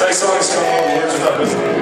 Next song is called Words Without Wisdom.